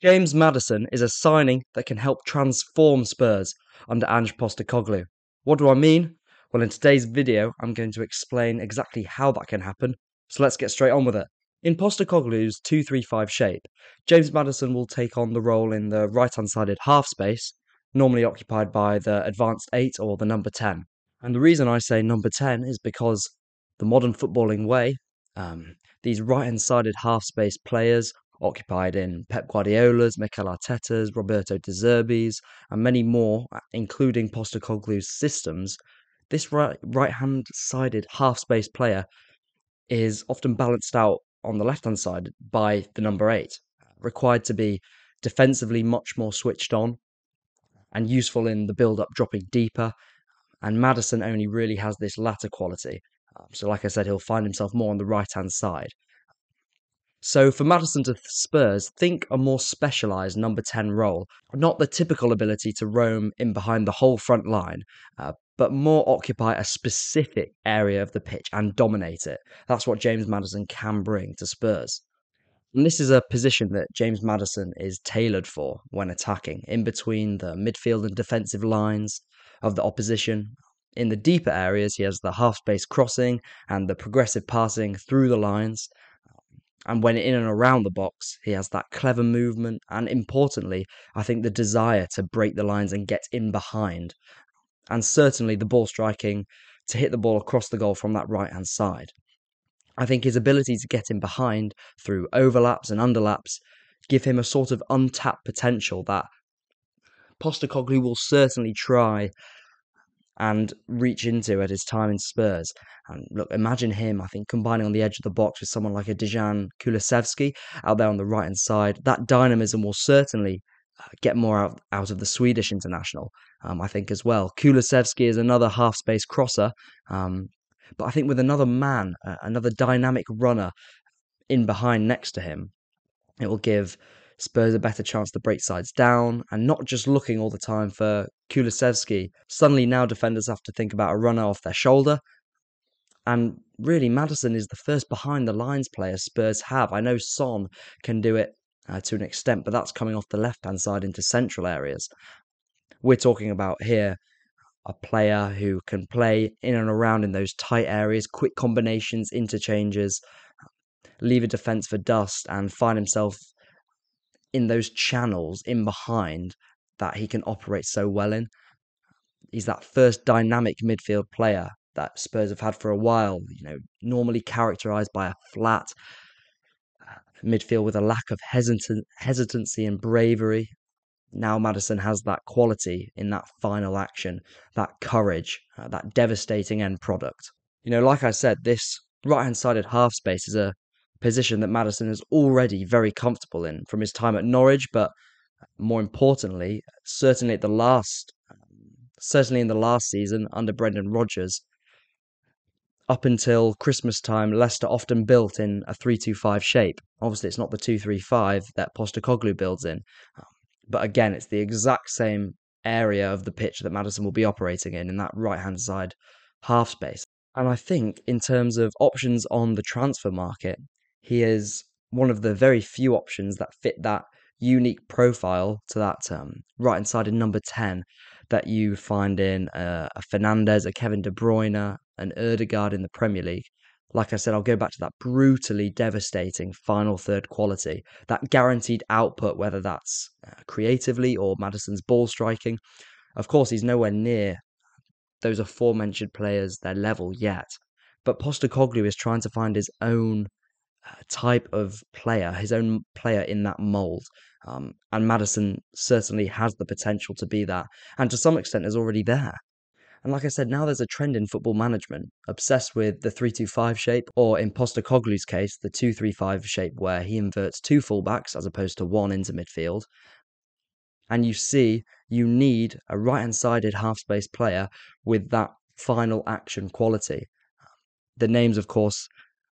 James Maddison is a signing that can help transform Spurs under Ange Postecoglou. What do I mean? Well, in today's video, I'm going to explain exactly how that can happen. So let's get straight on with it. In Postecoglou's 2-3-5 shape, James Maddison will take on the role in the right-hand-sided half space, normally occupied by the advanced 8 or the number 10. And the reason I say number 10 is because the modern footballing way, um, these right-hand-sided half-space players occupied in Pep Guardiola's, Mikel Arteta's, Roberto De Zerbi's, and many more, including Postecoglou's systems, this right right-hand sided half-space player is often balanced out on the left-hand side by the number eight, required to be defensively much more switched on and useful in the build-up dropping deeper. And Maddison only really has this latter quality. Um, so, like I said, he'll find himself more on the right-hand side. So for Maddison to Spurs, think a more specialised number 10 role, not the typical ability to roam in behind the whole front line, uh, but more occupy a specific area of the pitch and dominate it. That's what James Maddison can bring to Spurs. And this is a position that James Maddison is tailored for when attacking, in between the midfield and defensive lines of the opposition. In the deeper areas, he has the half space crossing and the progressive passing through the lines. And when in and around the box, he has that clever movement and importantly, I think the desire to break the lines and get in behind. And certainly the ball striking to hit the ball across the goal from that right hand side. I think his ability to get in behind through overlaps and underlaps give him a sort of untapped potential that Postecoglou will certainly try and reach into at his time in Spurs. And look, imagine him, I think, combining on the edge of the box with someone like a Dejan Kulusevski out there on the right hand side. That dynamism will certainly uh, get more out, out of the Swedish international, um, I think, as well. Kulusevski is another half space crosser, um, but I think with another man, uh, another dynamic runner in behind next to him, it will give Spurs a better chance to break sides down and not just looking all the time for Kulusevski. Suddenly now defenders have to think about a runner off their shoulder. And really, Maddison is the first behind the lines player Spurs have. I know Son can do it uh, to an extent, but that's coming off the left hand side into central areas. We're talking about here a player who can play in and around in those tight areas, quick combinations, interchanges, leave a defence for dust, and find himself in those channels in behind that he can operate so well in. He's that first dynamic midfield player that Spurs have had for a while, you know, normally characterized by a flat uh, midfield with a lack of hesitant, hesitancy and bravery. Now Maddison has that quality in that final action, that courage, uh, that devastating end product. You know, like I said, this right hand sided half space is a position that Maddison is already very comfortable in from his time at Norwich, but more importantly, certainly at the last, certainly in the last season under Brendan Rodgers, up until Christmas time, Leicester often built in a 3-2-5 shape. Obviously, it's not the 2-3-5 that Postecoglou builds in, um, but again, it's the exact same area of the pitch that Maddison will be operating in, in that right-hand side half space. And I think in terms of options on the transfer market, he is one of the very few options that fit that unique profile to that um, right hand side in number 10 that you find in uh, a Fernandes, a Kevin De Bruyne, an Odegaard in the Premier League. Like I said, I'll go back to that brutally devastating final third quality, that guaranteed output, whether that's uh, creatively or Maddison's ball striking. Of course, he's nowhere near those aforementioned players, their level yet. But Postecoglou is trying to find his own type of player, his own player in that mold. Um, and Maddison certainly has the potential to be that, and to some extent is already there. And like I said, now there's a trend in football management obsessed with the 3-2-5 shape, or in Postecoglou's case, the 2-3-5 shape where he inverts two fullbacks as opposed to one into midfield. And you see, you need a right-hand sided half-space player with that final action quality. The names, of course,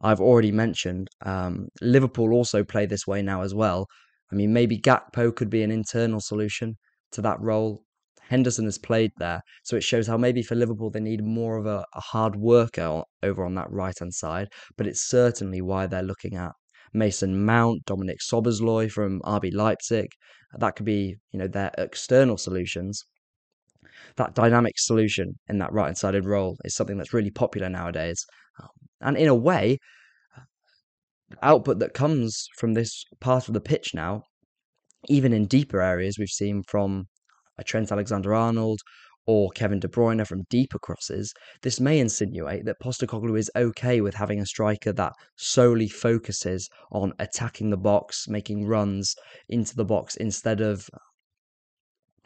I've already mentioned. Um, Liverpool also play this way now as well. I mean, maybe Gakpo could be an internal solution to that role. Henderson has played there, so it shows how maybe for Liverpool they need more of a, a hard worker over on that right hand side. But it's certainly why they're looking at Mason Mount, Dominic Szoboszlai from RB Leipzig. That could be, you know, their external solutions. That dynamic solution in that right-hand sided role is something that's really popular nowadays. Um, and in a way, output that comes from this part of the pitch now, even in deeper areas, we've seen from a Trent Alexander-Arnold or Kevin De Bruyne from deeper crosses, this may insinuate that Postecoglou is okay with having a striker that solely focuses on attacking the box, making runs into the box instead of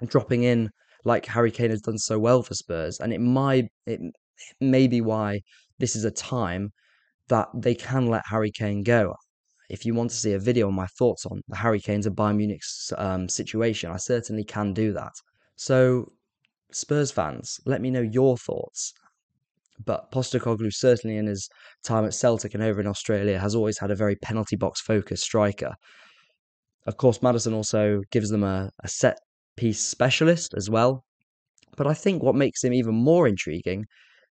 dropping in like Harry Kane has done so well for Spurs. And it might it, it may be why this is a time that they can let Harry Kane go. If you want to see a video on my thoughts on the Harry Kane's and Bayern Munich's um, situation, I certainly can do that. So Spurs fans, let me know your thoughts. But Postecoglou, certainly in his time at Celtic and over in Australia, has always had a very penalty box focused striker. Of course, Maddison also gives them a, a set piece specialist as well. But I think what makes him even more intriguing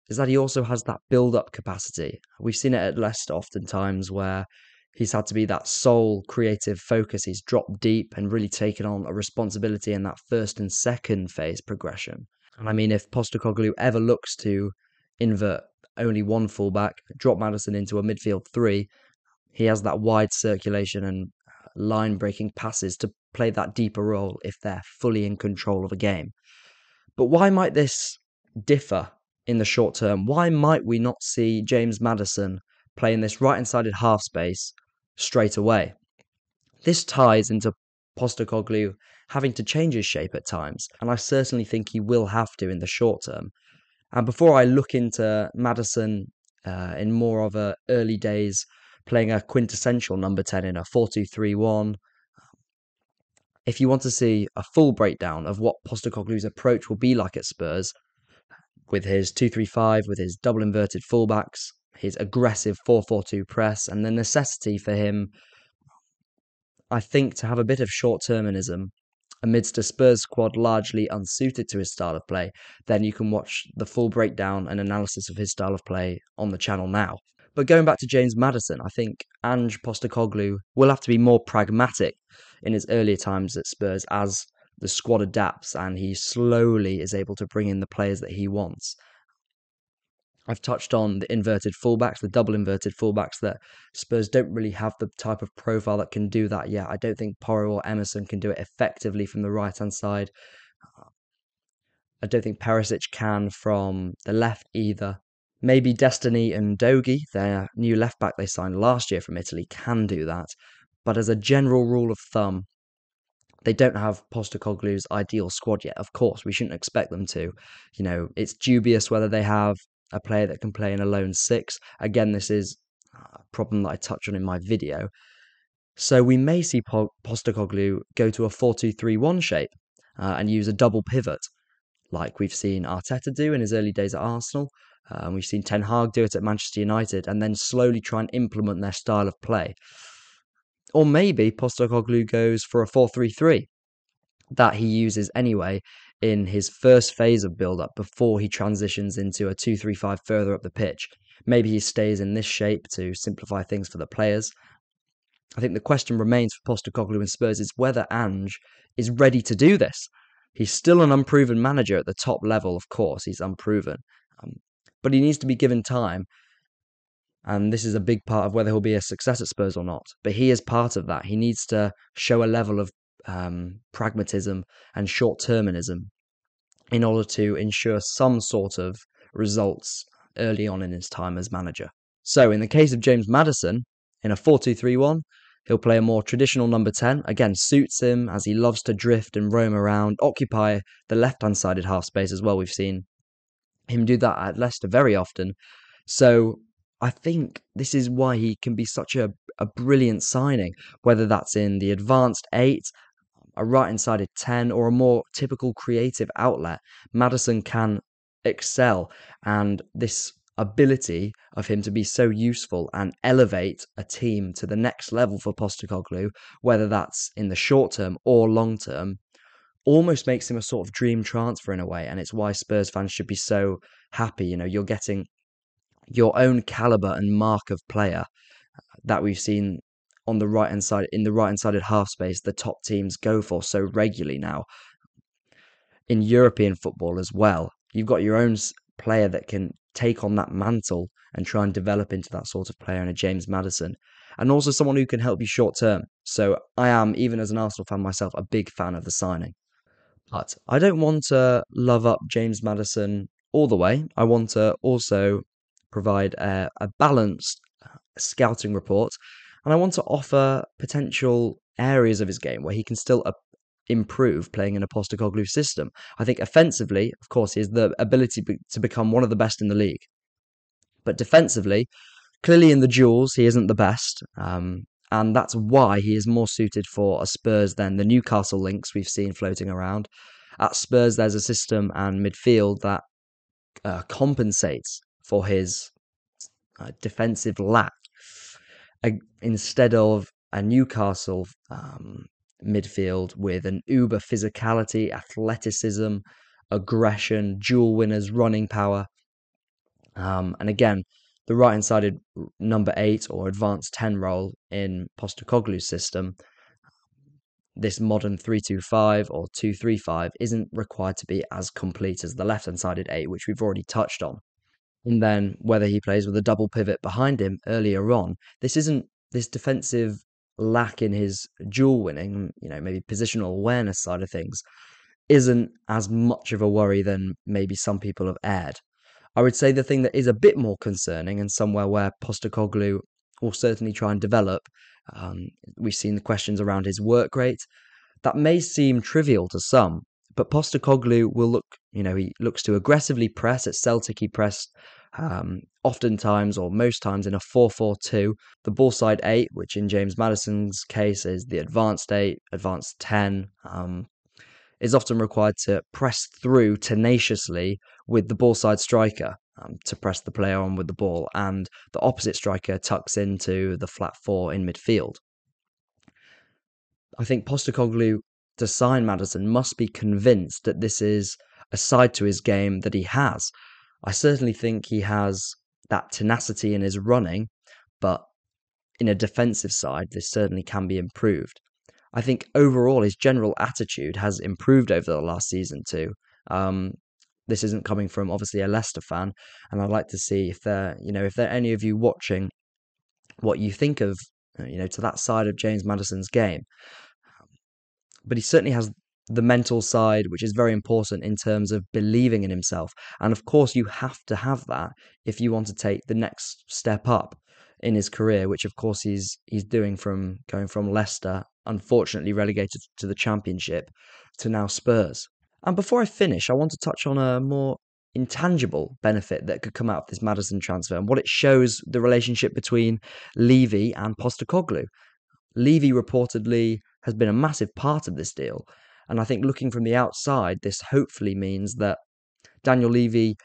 is that he also has that build up capacity. We've seen it at Leicester oftentimes where he's had to be that sole creative focus. He's dropped deep and really taken on a responsibility in that first and second phase progression. And I mean, if Postecoglou ever looks to invert only one fullback, drop Maddison into a midfield three, he has that wide circulation and uh, line breaking passes to play that deeper role if they're fully in control of a game. But why might this differ in the short term? Why might we not see James Maddison play in this right hand sided half space straight away? This ties into Postecoglou having to change his shape at times, and I certainly think he will have to in the short term. And before I look into Maddison uh, in more of a early days playing a quintessential number 10 in a 4-2-3-1, if you want to see a full breakdown of what Postecoglou's approach will be like at Spurs, with his 2-3-5, with his double inverted fullbacks, his aggressive 4-4-2 press, and the necessity for him, I think, to have a bit of short-termism amidst a Spurs squad largely unsuited to his style of play, then you can watch the full breakdown and analysis of his style of play on the channel now. But going back to James Maddison, I think Ange Postecoglou will have to be more pragmatic in his earlier times at Spurs as the squad adapts and he slowly is able to bring in the players that he wants. I've touched on the inverted fullbacks, the double inverted fullbacks that Spurs don't really have the type of profile that can do that yet. I don't think Porro or Emerson can do it effectively from the right hand side. I don't think Perisic can from the left either. Maybe Destiny Udogie, their new left back they signed last year from Italy, can do that. But as a general rule of thumb, they don't have Postecoglou's ideal squad yet. Of course, we shouldn't expect them to. You know, it's dubious whether they have a player that can play in a lone six. Again, this is a problem that I touch on in my video. So we may see Postecoglou go to a 4-2-3-1 shape uh, and use a double pivot, like we've seen Arteta do in his early days at Arsenal. Um, we've seen Ten Hag do it at Manchester United, and then slowly try and implement their style of play. Or maybe Postecoglou goes for a 4-3-3 that he uses anyway in his first phase of build up before he transitions into a 2 3 5 further up the pitch. Maybe he stays in this shape to simplify things for the players. I think the question remains for Postecoglou and Spurs is whether Ange is ready to do this. He's still an unproven manager at the top level, of course, he's unproven. Um, but he needs to be given time. And this is a big part of whether he'll be a success at Spurs or not. But he is part of that. He needs to show a level of um, pragmatism and short termism in order to ensure some sort of results early on in his time as manager. So, in the case of James Maddison, in a 4 2 3 1, he'll play a more traditional number 10. Again, suits him as he loves to drift and roam around, occupy the left hand sided half space as well. We've seen him do that at Leicester very often. So, I think this is why he can be such a, a brilliant signing, whether that's in the advanced eight, a right hand 10 or a more typical creative outlet, Maddison can excel. And this ability of him to be so useful and elevate a team to the next level for Postecoglou, whether that's in the short term or long term, almost makes him a sort of dream transfer in a way. And it's why Spurs fans should be so happy. You know, you're getting your own caliber and mark of player uh, that we've seen on the right hand side in the right hand sided half space the top teams go for so regularly now. In European football as well, you've got your own player that can take on that mantle and try and develop into that sort of player in a James Maddison. and also someone who can help you short term. So I am, even as an Arsenal fan myself, a big fan of the signing. But I don't want to love up James Maddison all the way. I want to also provide a, a balanced uh, scouting report, and I want to offer potential areas of his game where he can still improve playing in a Postecoglou system. I think offensively, of course, he has the ability to become one of the best in the league. But defensively, clearly in the duels, he isn't the best. Um, and that's why he is more suited for a Spurs than the Newcastle links we've seen floating around. At Spurs, there's a system and midfield that uh, compensates for his uh, defensive lack. Instead of a Newcastle um, midfield with an uber physicality, athleticism, aggression, duel winners, running power. Um, and again, the right hand sided number eight or advanced 10 role in Postecoglou's system, this modern 325 or 235 isn't required to be as complete as the left hand sided eight, which we've already touched on. And then whether he plays with a double pivot behind him earlier on, this isn't this defensive lack in his duel winning, you know, maybe positional awareness side of things, isn't as much of a worry than maybe some people have aired. I would say the thing that is a bit more concerning and somewhere where Postecoglou will certainly try and develop, um, we've seen the questions around his work rate. That may seem trivial to some, but Postecoglou will look, you know, he looks to aggressively press. At Celtic, he pressed um, oftentimes or most times in a 4 4 2. The ball side 8, which in James Maddison's case is the advanced 8, advanced 10, um, is often required to press through tenaciously with the ball side striker um, to press the player on with the ball, and the opposite striker tucks into the flat four in midfield. I think Postecoglou to sign Maddison must be convinced that this is a side to his game that he has. I certainly think he has that tenacity in his running, but in a defensive side, this certainly can be improved. I think overall his general attitude has improved over the last season too. Um, this isn't coming from obviously a Leicester fan, and I'd like to see if there, you know, if there are any of you watching, what you think of, you know, to that side of James Maddison's game. But he certainly has the mental side, which is very important in terms of believing in himself. And of course, you have to have that if you want to take the next step up in his career, which of course he's he's doing from going from Leicester, unfortunately relegated to the Championship, to now Spurs. And before I finish, I want to touch on a more intangible benefit that could come out of this Maddison transfer and what it shows the relationship between Levy and Postecoglou. Levy reportedly has been a massive part of this deal, and I think looking from the outside, this hopefully means that Daniel Levy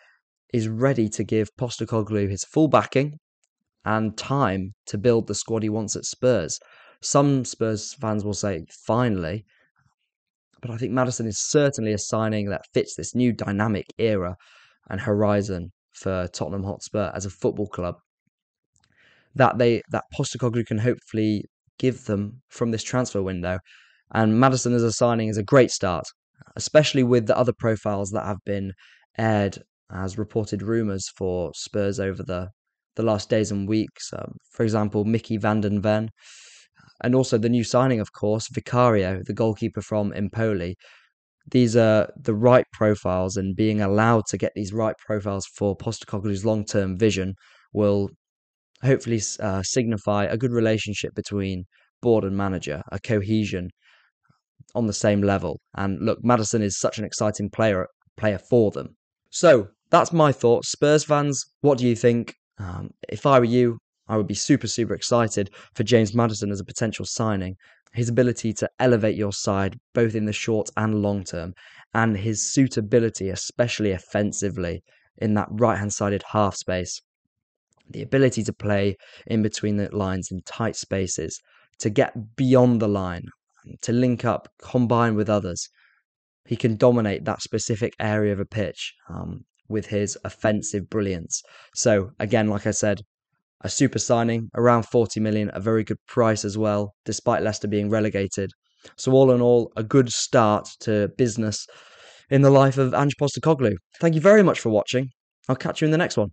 is ready to give Postecoglou his full backing and time to build the squad he wants at Spurs. Some Spurs fans will say, finally. But I think Maddison is certainly a signing that fits this new dynamic era and horizon for Tottenham Hotspur as a football club. That they that Postecoglou can hopefully give them from this transfer window. And Maddison as a signing is a great start, especially with the other profiles that have been aired as reported rumours for Spurs over the the last days and weeks. Um, for example, Micky van de Ven, and also the new signing, of course, Vicario, the goalkeeper from Empoli. These are the right profiles, and being allowed to get these right profiles for Postecoglou's long-term vision will hopefully uh, signify a good relationship between board and manager, a cohesion on the same level. And look, Maddison is such an exciting player player for them. So that's my thoughts. Spurs fans, what do you think? Um, if I were you, I would be super, super excited for James Maddison as a potential signing. His ability to elevate your side, both in the short and long term, and his suitability, especially offensively, in that right hand sided half space. The ability to play in between the lines in tight spaces, to get beyond the line, to link up, combine with others. He can dominate that specific area of a pitch. Um, with his offensive brilliance. So, again, like I said, a super signing, around 40 million, a very good price as well, despite Leicester being relegated. So, all in all, a good start to business in the life of Ange Postecoglou. Thank you very much for watching. I'll catch you in the next one.